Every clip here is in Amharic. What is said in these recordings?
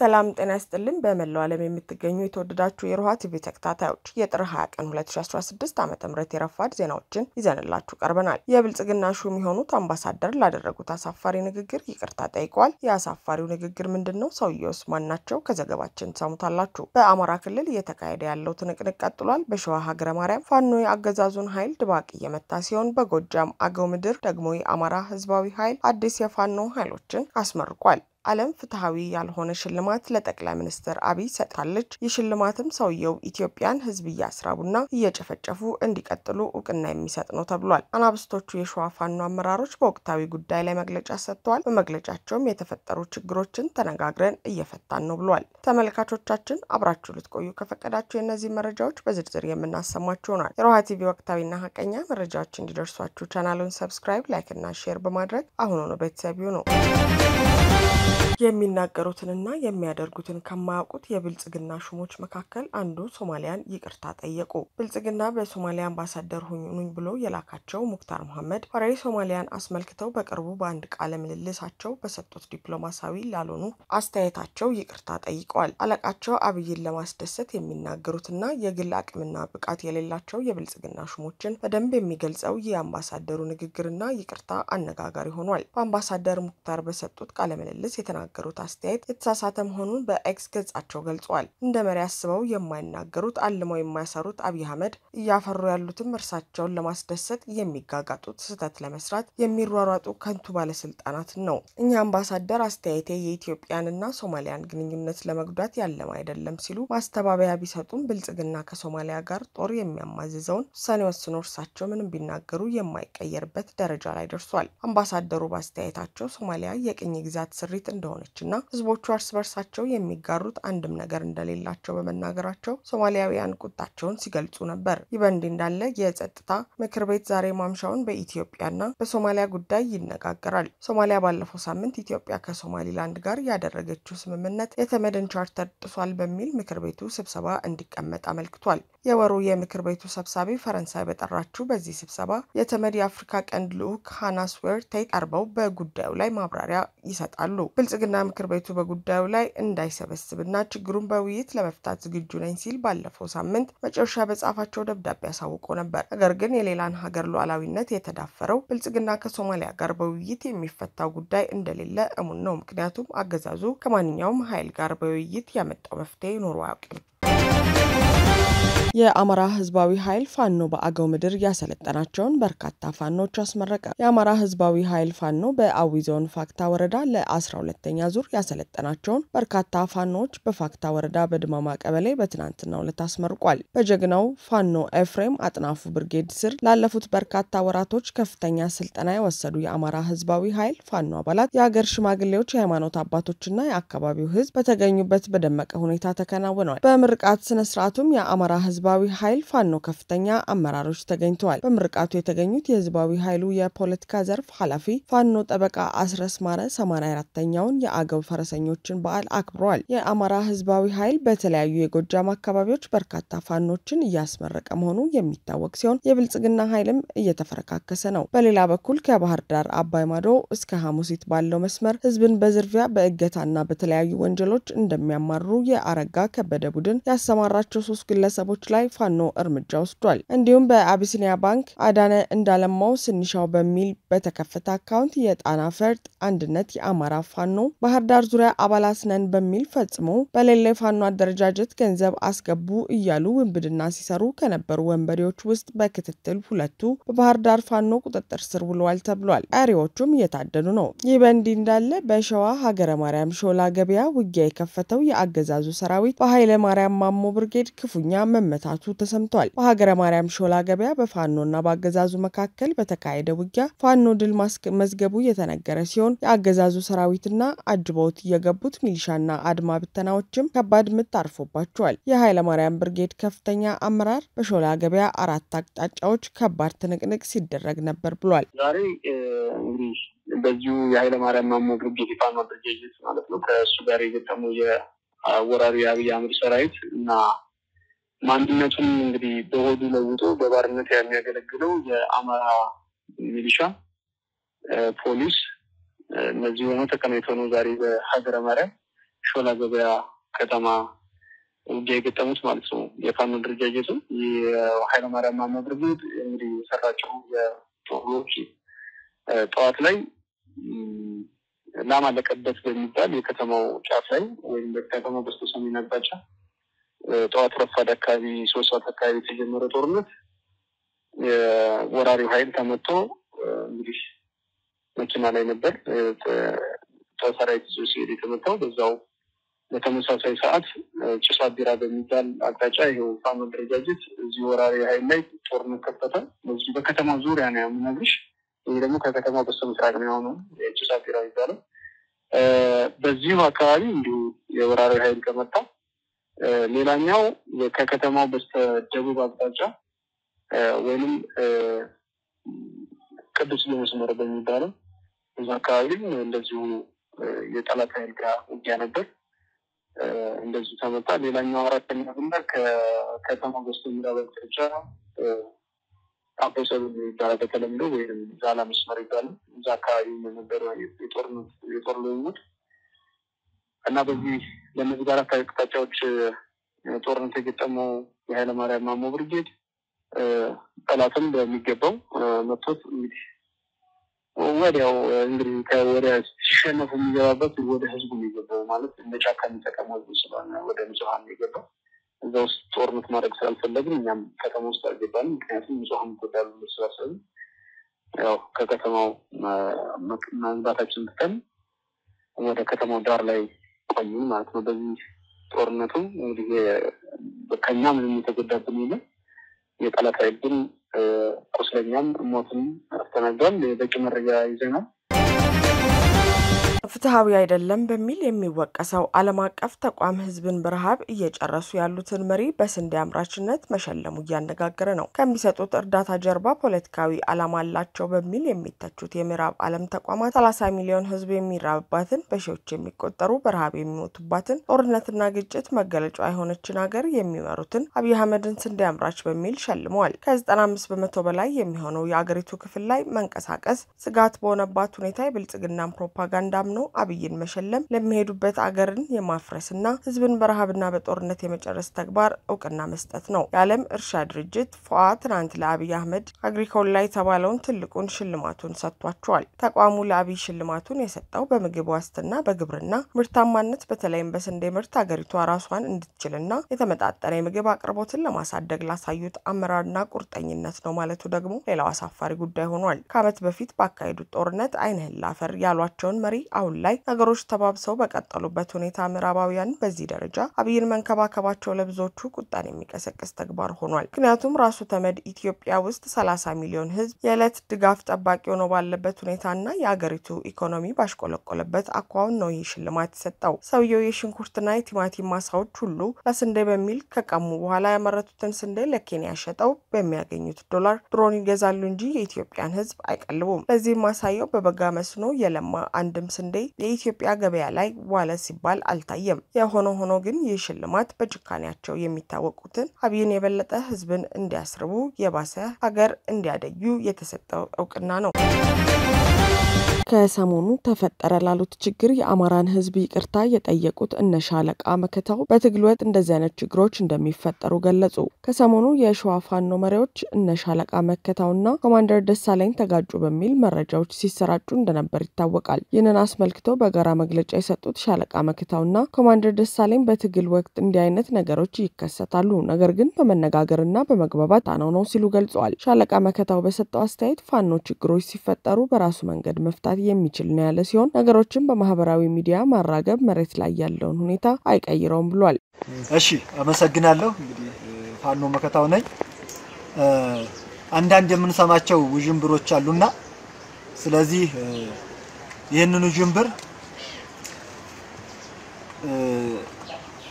ሰላም ጤና ይስጥልን። በመላው ዓለም የምትገኙ የተወደዳችሁ የሮሃ ቲቪ ተከታታዮች የጥር 20 ቀን 2016 ዓ ም የረፋድ ዜናዎችን ይዘንላችሁ ቀርበናል። የብልጽግና ሹም የሆኑት አምባሳደር ላደረጉት አሳፋሪ ንግግር ይቅርታ ጠይቀዋል። የአሳፋሪው ንግግር ምንድን ነው? ሰውየውስ ማን ናቸው? ከዘገባችን ትሰሙታላችሁ። በአማራ ክልል እየተካሄደ ያለው ትንቅንቅ ቀጥሏል። በሸዋ ሀገረ ማርያም ፋኖ የአገዛዙን ኃይል ድባቅ እየመታ ሲሆን፣ በጎጃም አገው ምድር ደግሞ የአማራ ህዝባዊ ኃይል አዲስ የፋኖ ኃይሎችን አስመርቋል። ዓለም ፍትሐዊ ያልሆነ ሽልማት ለጠቅላይ ሚኒስትር አብይ ሰጥታለች። ይህ ሽልማትም ሰውየው ኢትዮጵያን ህዝብ እያስራቡና እየጨፈጨፉ እንዲቀጥሉ እውቅና የሚሰጥ ነው ተብሏል። አናብስቶቹ የሸዋ ፋኖ አመራሮች በወቅታዊ ጉዳይ ላይ መግለጫ ሰጥተዋል። በመግለጫቸውም የተፈጠሩ ችግሮችን ተነጋግረን እየፈታን ነው ብሏል። ተመልካቾቻችን አብራችሁ ልትቆዩ ከፈቀዳችሁ የእነዚህ መረጃዎች በዝርዝር የምናሰማችሁ ይሆናል። የሮሃ ቲቪ ወቅታዊና ሀቀኛ መረጃዎች እንዲደርሷችሁ ቻናሉን subscribe፣ like እና share በማድረግ አሁኑኑ ቤተሰብ ይሁኑ። የሚናገሩትንና የሚያደርጉትን ከማያውቁት የብልጽግና ሹሞች መካከል አንዱ ሶማሊያን ይቅርታ ጠየቁ። ብልጽግና በሶማሊያ አምባሳደር ሁኑኝ ብሎ የላካቸው ሙክታር መሐመድ ወራሪ ሶማሊያን አስመልክተው በቅርቡ በአንድ ቃለ ምልልሳቸው በሰጡት ዲፕሎማሲያዊ ላልሆኑ አስተያየታቸው ይቅርታ ጠይቀዋል። አለቃቸው አብይን ለማስደሰት የሚናገሩትና የግል አቅምና ብቃት የሌላቸው የብልጽግና ሹሞችን በደንብ የሚገልጸው ይህ አምባሳደሩ ንግግርና ይቅርታ አነጋጋሪ ሆኗል። በአምባሳደር ሙክታር በሰጡት ቃለ ምልልስ የተናገሩት አስተያየት የተሳሳተ መሆኑን በኤክስ ገጻቸው ገልጸዋል። እንደ መሪ አስበው የማይናገሩት አልመው የማይሰሩት አብይ አህመድ እያፈሩ ያሉትም እርሳቸውን ለማስደሰት የሚጋጋጡት ስህተት ለመስራት የሚሯሯጡ ከንቱ ባለስልጣናትን ነው። እኚህ አምባሳደር አስተያየቴ የኢትዮጵያንና ሶማሊያን ግንኙነት ለመጉዳት ያለም አይደለም ሲሉ ማስተባበያ ቢሰጡም ብልጽግና ከሶማሊያ ጋር ጦር የሚያማዝዘውን ውሳኔ ወስኖ እርሳቸው ምንም ቢናገሩ የማይቀየርበት ደረጃ ላይ ደርሷል። አምባሳደሩ በአስተያየታቸው ሶማሊያ የቅኝ ግዛት ስሪት እንደሆነችና ህዝቦቹ እርስ በርሳቸው የሚጋሩት አንድም ነገር እንደሌላቸው በመናገራቸው ሶማሊያውያን ቁጣቸውን ሲገልጹ ነበር። ይህ በእንዲህ እንዳለ የጸጥታ ምክር ቤት ዛሬ ማምሻውን በኢትዮጵያና በሶማሊያ ጉዳይ ይነጋገራል። ሶማሊያ ባለፈው ሳምንት ኢትዮጵያ ከሶማሊላንድ ጋር ያደረገችው ስምምነት የተመድን ቻርተር ጥሷል በሚል ምክር ቤቱ ስብሰባ እንዲቀመጥ አመልክቷል። የወሩ የምክር ቤቱ ሰብሳቢ ፈረንሳይ በጠራችው በዚህ ስብሰባ የተመድ የአፍሪካ ቀንድ ልዑክ ሃና ስዌርቴ ቀርበው በጉዳዩ ላይ ማብራሪያ ይሰጣሉ። ብልጽግና ምክር ቤቱ በጉዳዩ ላይ እንዳይሰበስብና ችግሩን በውይይት ለመፍታት ዝግጁ ነኝ ሲል ባለፈው ሳምንት መጨረሻ በጻፋቸው ደብዳቤ አሳውቆ ነበር። ነገር ግን የሌላን ሀገር ሉዓላዊነት የተዳፈረው ብልጽግና ከሶማሊያ ጋር በውይይት የሚፈታው ጉዳይ እንደሌለ እሙን ነው። ምክንያቱም አገዛዙ ከማንኛውም ኃይል ጋር በውይይት ያመጣው መፍትሄ ኖሮ አያውቅም። የአማራ ህዝባዊ ኃይል ፋኖ በአገው ምድር ያሰለጠናቸውን በርካታ ፋኖች አስመረቀ። የአማራ ህዝባዊ ኃይል ፋኖ በአዊ ዞን ፋክታ ወረዳ ለ12ተኛ ዙር ያሰለጠናቸውን በርካታ ፋኖዎች በፋክታ ወረዳ በድማማ ቀበሌ በትናንትናው ዕለት አስመርቋል። በጀግናው ፋኖ ኤፍሬም አጥናፉ ብርጌድ ስር ላለፉት በርካታ ወራቶች ከፍተኛ ስልጠና የወሰዱ የአማራ ህዝባዊ ኃይል ፋኖ አባላት፣ የሀገር ሽማግሌዎች፣ የሃይማኖት አባቶችና የአካባቢው ህዝብ በተገኙበት በደመቀ ሁኔታ ተከናውነዋል። በምርቃት ስነስርዓቱም የአማራ ህዝባዊ ኃይል ፋኖ ከፍተኛ አመራሮች ተገኝተዋል። በምርቃቱ የተገኙት የህዝባዊ ኃይሉ የፖለቲካ ዘርፍ ኃላፊ ፋኖ ጠበቃ አስረስ ማረ 84ተኛውን የአገው ፈረሰኞችን በዓል አክብረዋል። የአማራ ህዝባዊ ኃይል በተለያዩ የጎጃም አካባቢዎች በርካታ ፋኖችን እያስመረቀ መሆኑ የሚታወቅ ሲሆን የብልጽግና ኃይልም እየተፈረካከሰ ነው። በሌላ በኩል ከባህር ዳር አባይ ማዶ እስከ ሐሙሲት ባለው መስመር ህዝብን በዝርፊያ በእገታና በተለያዩ ወንጀሎች እንደሚያማሩ የአረጋ ከበደ ቡድን ያሰማራቸው ሶስት ግለሰቦች ላይ ፋኖ እርምጃ ወስዷል። እንዲሁም በአቢሲኒያ ባንክ አዳነ እንዳለማው ስንሻው በሚል በተከፈተ account የጣና ፈርጥ አንድነት የአማራ ፋኖ ባህር ዳር ዙሪያ አባላት ነን በሚል ፈጽሞ በሌላ የፋኖ አደረጃጀት ገንዘብ አስገቡ እያሉ ውንብድና ሲሰሩ ከነበሩ ወንበዴዎች ውስጥ በክትትል ሁለቱ በባህር ዳር ፋኖ ቁጥጥር ስር ውለዋል ተብሏል። ቀሪዎቹም እየታደኑ ነው። ይህ በእንዲህ እንዳለ በሸዋ ሀገረ ማርያም ሾላ ገበያ ውጊያ የከፈተው የአገዛዙ ሰራዊት በኃይለ ማርያም ማሞ ብርጌድ ክፉኛ መመታቱ ተሰምቷል። በሀገረ ማርያም ሾላ ገበያ በፋኖና በአገዛዙ መካከል በተካሄደ ውጊያ ፋኖ ድል መዝገቡ የተነገረ ሲሆን የአገዛዙ ሰራዊትና አጅበውት የገቡት ሚሊሻና አድማ ብተናዎችም ከባድ ምት አርፎባቸዋል። የኃይለ ማርያም ብርጌድ ከፍተኛ አመራር በሾላ ገበያ አራት አቅጣጫዎች ከባድ ትንቅንቅ ሲደረግ ነበር ብሏል። ዛሬ እንግዲህ በዚሁ የኃይለ ማርያም ማሞ ብርጌድ የፋኖ አደረጃጀት ማለት ነው ከእሱ ጋር የገጠሙ የወራሪ የአብይ አህመድ ሰራዊት እና ማንነቱን እንግዲህ በሆዱ ለውጦ በባርነት የሚያገለግለው የአማራ ሚሊሻ ፖሊስ እነዚህ ሆነው ተቀናይተው ነው ዛሬ በሀገረ ማርያም ሾላ ገበያ ከተማ ውጊያ የገጠሙት ማለት ነው። የፋኖ ድርጃጀቱ የኃይለማርያም ማሞ ብርጌድ እንግዲህ የሰራቸው የጦሮች ጠዋት ላይ ላማለቀበት በሚባል የከተማው ጫፍ ላይ ወይም በከተማው በስተ አቅጣጫ ጠዋት ረፋድ አካባቢ ሶስት ሰዓት አካባቢ የተጀመረ ጦርነት የወራሪው ኃይል ተመቶ እንግዲህ መኪና ላይ ነበር ሰራዊት ይዞ ሲሄድ የተመታው። በዛው በተመሳሳይ ሰዓት ጭስ አቢራ በሚባል አቅጣጫ ይኸው ፋኖ አደረጃጀት እዚህ ወራሪ ኃይል ላይ ጦርነት ከፈተ። በዚህ በከተማ ዙሪያ ነው የምነግርሽ። ይህ ደግሞ ከከተማው በስተ ምስራቅ ነው የሆነው ጭስ አቢራ የሚባለው። በዚሁ አካባቢ እንዲሁ የወራሪ ኃይል ከመታ ሌላኛው ከከተማው በስተ ደቡብ አቅጣጫ ወይንም ቅዱስ መስመር በሚባለው እዛ አካባቢም እንደዚሁ የጠላት ኃይል ጋር ውጊያ ነበር። እንደዚሁ ተመታ። ሌላኛው አራተኛ ግንባር ከከተማው በስተ ምዕራብ አቅጣጫ አቦሰብ ይባላል በተለምዶ ወይም ዛላ መስመር ይባላል። እዛ አካባቢ የነበረ የጦር ልውውጥ እና በዚህ በእነዚህ አራት አቅጣጫዎች ጦርነት የገጠመው የኃይለማርያም ማሞ ብርጌድ ጠላትም በሚገባው መቶት እንግዲህ ወዲያው እንግዲህ ከወደ ሲሸነፉ የሚገባበት ወደ ህዝቡ የሚገባው ማለት እንደ ጫካ የሚጠቀሙ ህዝቡ ስለሆነ ወደ ንጹሀን የገባው እዛ ውስጥ ጦርነት ማድረግ ስላልፈለግን እኛም ከተማ ውስጥ አልገባንም። ምክንያቱም ንጹሀን ይጎዳሉ ስላሰብን ያው ከከተማው መግባታችን ትተን ወደ ከተማው ዳር ላይ ቆዩን ማለት ነው። በዚህ ጦርነቱ እንግዲህ ከኛ ምንም የተጎዳብን የለም። የጠላት ኃይል ግን ቁስለኛም ሞትም አስተናግዷል። በቂ መረጃ ይዘናል። ፍትሐዊ አይደለም በሚል የሚወቀሰው ዓለም አቀፍ ተቋም ህዝብን በረሃብ እየጨረሱ ያሉትን መሪ በስንዴ አምራችነት መሸለሙ እያነጋገረ ነው። ከሚሰጡት እርዳታ ጀርባ ፖለቲካዊ ዓላማ አላቸው በሚል የሚተቹት የምዕራብ ዓለም ተቋማት 30 ሚሊዮን ህዝብ የሚራብባትን በሺዎች የሚቆጠሩ በረሃብ የሚሞቱባትን ጦርነትና ግጭት መገለጫ የሆነችን ሀገር የሚመሩትን አብይ አህመድን ስንዴ አምራች በሚል ሸልመዋል። ከ95 በመቶ በላይ የሚሆነው የአገሪቱ ክፍል ላይ መንቀሳቀስ ስጋት በሆነባት ሁኔታ የብልጽግናን ፕሮፓጋንዳ ነው አብይን መሸለም ለሚሄዱበት አገርን የማፍረስና ህዝብን በረሃብና በጦርነት የመጨረስ ተግባር እውቅና መስጠት ነው። የዓለም እርሻ ድርጅት ፎአ ትናንት ለአብይ አህመድ አግሪኮላ የተባለውን ትልቁን ሽልማቱን ሰጥቷቸዋል። ተቋሙ ለአብይ ሽልማቱን የሰጠው በምግብ ዋስትና፣ በግብርና ምርታማነት በተለይም በስንዴ ምርት አገሪቷ ራሷን እንድትችልና የተመጣጠነ የምግብ አቅርቦትን ለማሳደግ ላሳዩት አመራርና ቁርጠኝነት ነው ማለቱ ደግሞ ሌላው አሳፋሪ ጉዳይ ሆኗል። ከዓመት በፊት ባካሄዱት ጦርነት ዓይንህን ላፈር ያሏቸውን መሪ አሁን ላይ ነገሮች ተባብሰው በቀጠሉበት ሁኔታ ምዕራባውያን በዚህ ደረጃ አብይን መንከባከባቸው ለብዙዎቹ ቁጣን የሚቀሰቅስ ተግባር ሆኗል። ምክንያቱም ራሱ ተመድ ኢትዮጵያ ውስጥ 30 ሚሊዮን ህዝብ የዕለት ድጋፍ ጠባቂ ሆኖ ባለበት ሁኔታና የአገሪቱ ኢኮኖሚ ባሽቆለቆለበት አኳውን ነው ይህ ሽልማት የሰጠው። ሰውየው የሽንኩርትና የቲማቲም ማሳዎች ሁሉ ለስንዴ በሚል ከቀሙ በኋላ ያመረቱትን ስንዴ ለኬንያ ሸጠው በሚያገኙት ዶላር ድሮን ይገዛሉ እንጂ የኢትዮጵያን ህዝብ አይቀልቡም። ለዚህም ማሳያው በበጋ መስኖ የለማ አንድም ስንዴ የኢትዮጵያ ገበያ ላይ ዋለ ሲባል አልታየም። የሆነ ሆኖ ግን ይህ ሽልማት በጭካኔያቸው የሚታወቁትን አብይን የበለጠ ህዝብን እንዲያስርቡ የባሰ ሀገር እንዲያደዩ የተሰጠው እውቅና ነው። ከሰሞኑ ተፈጠረ ላሉት ችግር የአማራን ህዝብ ይቅርታ የጠየቁት እነ ሻለቃ መከታው በትግል ወቅት እንደዚህ አይነት ችግሮች እንደሚፈጠሩ ገለጹ። ከሰሞኑ የሸዋ ፋኖ መሪዎች እነ ሻለቃ መከታውና ኮማንደር ደሳለኝ ተጋጩ በሚል መረጃዎች ሲሰራጩ እንደነበር ይታወቃል። ይህንን አስመልክቶ በጋራ መግለጫ የሰጡት ሻለቃ መከታውና ኮማንደር ደሳለኝ በትግል ወቅት እንዲህ አይነት ነገሮች ይከሰታሉ፣ ነገር ግን በመነጋገርና በመግባባት ነው ነው ሲሉ ገልጸዋል። ሻለቃ መከታው በሰጠው አስተያየት ፋኖ ችግሮች ሲፈጠሩ በራሱ መንገድ መፍታት የሚችል ነው ያለ ሲሆን ነገሮችን በማህበራዊ ሚዲያ ማራገብ መሬት ላይ ያለውን ሁኔታ አይቀይረውም ብሏል። እሺ አመሰግናለሁ። እንግዲህ ፋኖ መከታው ነኝ። አንዳንድ የምንሰማቸው ውዥንብሮች አሉና ስለዚህ ይህንን ውዥንብር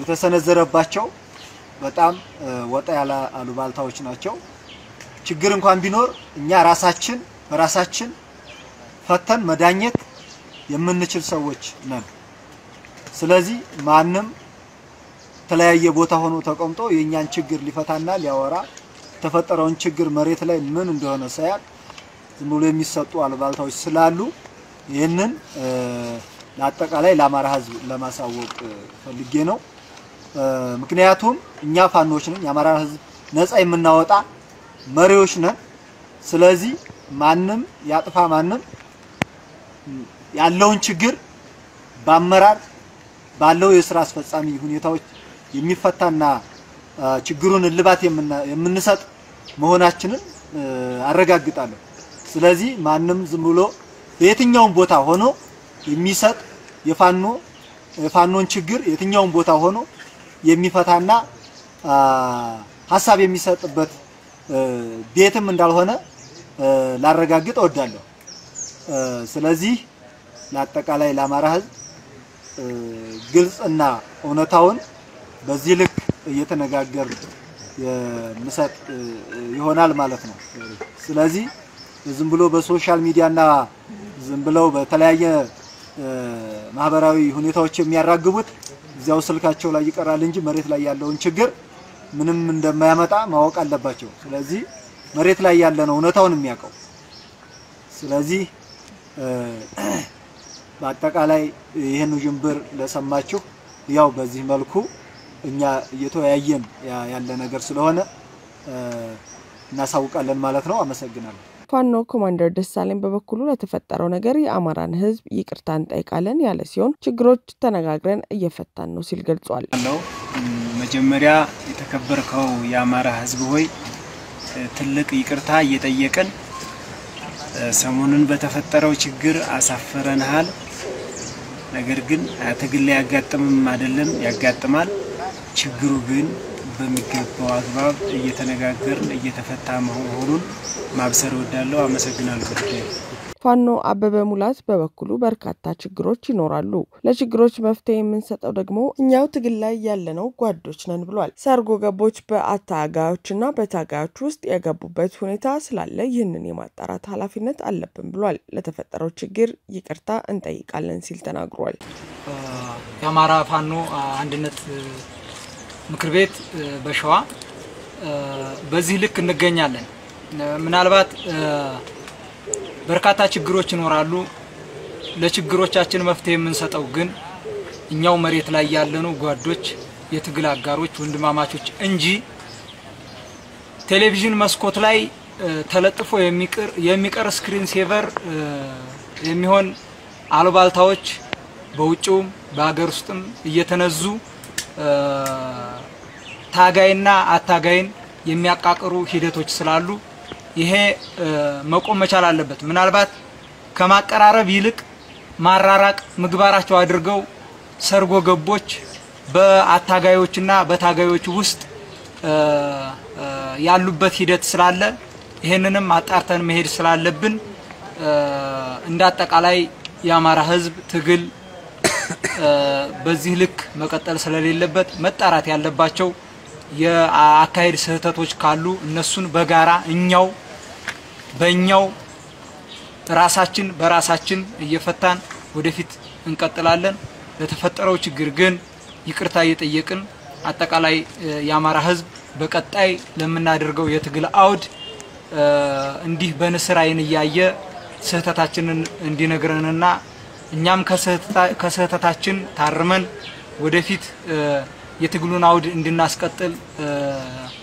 የተሰነዘረባቸው በጣም ወጣ ያለ አሉባልታዎች ናቸው። ችግር እንኳን ቢኖር እኛ ራሳችን በራሳችን ፈተን መዳኘት የምንችል ሰዎች ነን። ስለዚህ ማንም የተለያየ ቦታ ሆኖ ተቀምጦ የእኛን ችግር ሊፈታና ሊያወራ የተፈጠረውን ችግር መሬት ላይ ምን እንደሆነ ሳያቅ ዝም ብሎ የሚሰጡ አሉባልታዎች ስላሉ ይህንን ለአጠቃላይ ለአማራ ሕዝብ ለማሳወቅ ፈልጌ ነው። ምክንያቱም እኛ ፋኖች ነን፣ የአማራ ሕዝብ ነፃ የምናወጣ መሪዎች ነን። ስለዚህ ማንም ያጥፋ ማንም ያለውን ችግር በአመራር ባለው የስራ አስፈጻሚ ሁኔታዎች የሚፈታና ችግሩን እልባት የምንሰጥ መሆናችንን አረጋግጣለሁ። ስለዚህ ማንም ዝም ብሎ በየትኛውም ቦታ ሆኖ የሚሰጥ የፋኖ የፋኖን ችግር የትኛውም ቦታ ሆኖ የሚፈታና ሀሳብ የሚሰጥበት ቤትም እንዳልሆነ ላረጋግጥ እወዳለሁ። ስለዚህ ለአጠቃላይ ለአማራ ሕዝብ ግልጽና እውነታውን በዚህ ልክ እየተነጋገር የምሰጥ ይሆናል ማለት ነው። ስለዚህ ዝም ብሎ በሶሻል ሚዲያና ዝም ብለው በተለያየ ማህበራዊ ሁኔታዎች የሚያራግቡት እዚያው ስልካቸው ላይ ይቀራል እንጂ መሬት ላይ ያለውን ችግር ምንም እንደማያመጣ ማወቅ አለባቸው። ስለዚህ መሬት ላይ ያለ ነው እውነታውን የሚያውቀው። ስለዚህ በአጠቃላይ ይህን ውዥንብር ለሰማችሁ ያው በዚህ መልኩ እኛ እየተወያየን ያለ ነገር ስለሆነ እናሳውቃለን ማለት ነው። አመሰግናለሁ። ፋኖ ኮማንደር ደሳለኝ በበኩሉ ለተፈጠረው ነገር የአማራን ሕዝብ ይቅርታ እንጠይቃለን ያለ ሲሆን ችግሮች ተነጋግረን እየፈታን ነው ሲል ገልጿል። መጀመሪያ የተከበርከው የአማራ ሕዝብ ሆይ ትልቅ ይቅርታ እየጠየቅን ሰሞኑን በተፈጠረው ችግር አሳፈረንሃል። ነገር ግን ትግል ያጋጥምም አይደለም ያጋጥማል። ችግሩ ግን በሚገባው አግባብ እየተነጋገርን እየተፈታ መሆኑን ማብሰር እወዳለሁ። አመሰግናለሁ። ፋኖ አበበ ሙላት በበኩሉ በርካታ ችግሮች ይኖራሉ። ለችግሮች መፍትሄ የምንሰጠው ደግሞ እኛው ትግል ላይ ያለነው ጓዶች ነን ብሏል። ሰርጎ ገቦች በአታጋዮችና በታጋዮች ውስጥ የገቡበት ሁኔታ ስላለ ይህንን የማጣራት ኃላፊነት አለብን ብሏል። ለተፈጠረው ችግር ይቅርታ እንጠይቃለን ሲል ተናግሯል። የአማራ ፋኖ አንድነት ምክር ቤት በሸዋ በዚህ ልክ እንገኛለን። ምናልባት በርካታ ችግሮች ይኖራሉ። ለችግሮቻችን መፍትሄ የምንሰጠው ግን እኛው መሬት ላይ ያለነው ጓዶች፣ የትግል አጋሮች፣ ወንድማማቾች እንጂ ቴሌቪዥን መስኮት ላይ ተለጥፎ የሚቀር screen saver የሚሆን አሉባልታዎች በውጭውም በሀገር ውስጥም እየተነዙ ታጋይና አታጋይን የሚያቃቅሩ ሂደቶች ስላሉ ይሄ መቆም መቻል አለበት። ምናልባት ከማቀራረብ ይልቅ ማራራቅ ምግባራቸው አድርገው ሰርጎ ገቦች በአታጋዮችና በታጋዮች ውስጥ ያሉበት ሂደት ስላለ ይህንንም አጣርተን መሄድ ስላለብን እንደ አጠቃላይ የአማራ ሕዝብ ትግል በዚህ ልክ መቀጠል ስለሌለበት መጣራት ያለባቸው የአካሄድ ስህተቶች ካሉ እነሱን በጋራ እኛው በእኛው ራሳችን በራሳችን እየፈታን ወደፊት እንቀጥላለን። ለተፈጠረው ችግር ግን ይቅርታ እየጠየቅን አጠቃላይ የአማራ ሕዝብ በቀጣይ ለምናደርገው የትግል አውድ እንዲህ በንስር አይን እያየ ስህተታችንን እንዲነግረንና እኛም ከስህተታችን ታርመን ወደፊት የትግሉን አውድ እንድናስቀጥል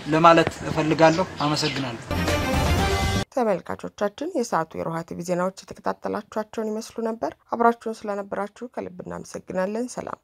ለማለት እፈልጋለሁ። አመሰግናለሁ። ተመልካቾቻችን የሰዓቱ የሮሃ ቲቪ ዜናዎች የተከታተላችኋቸውን ይመስሉ ነበር። አብራችሁን ስለነበራችሁ ከልብ እናመሰግናለን። ሰላም